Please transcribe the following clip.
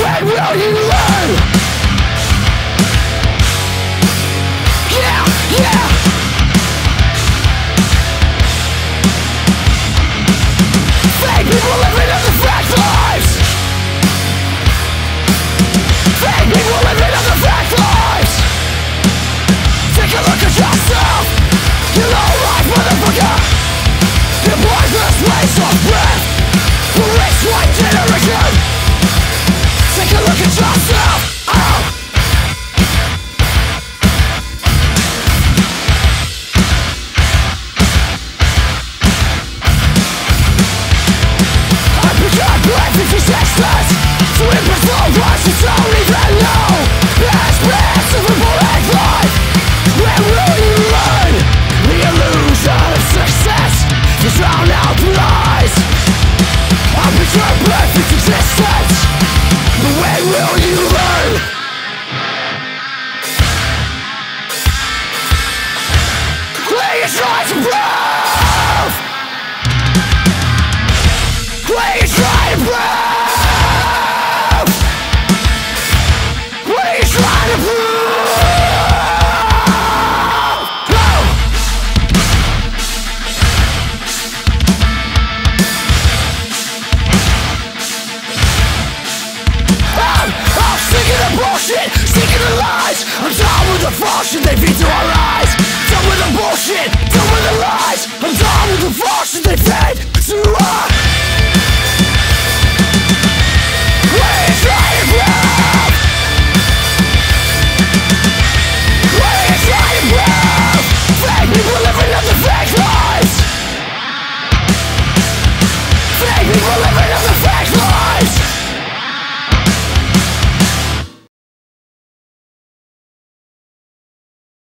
When will you learn? Yeah, yeah! Fake people living lives! Fake people living lives! Take a look at yourself! You low-life motherfucker! The falseness they feed to our eyes